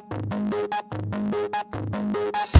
Thank you.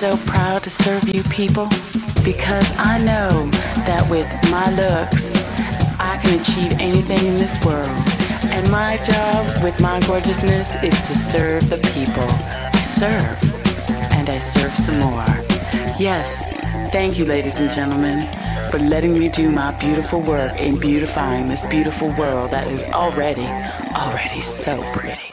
So proud to serve you people because I know that with my looks, I can achieve anything in this world. And my job with my gorgeousness is to serve the people. I serve, and I serve some more. Yes, thank you, ladies and gentlemen, for letting me do my beautiful work in beautifying this beautiful world that is already, already so pretty.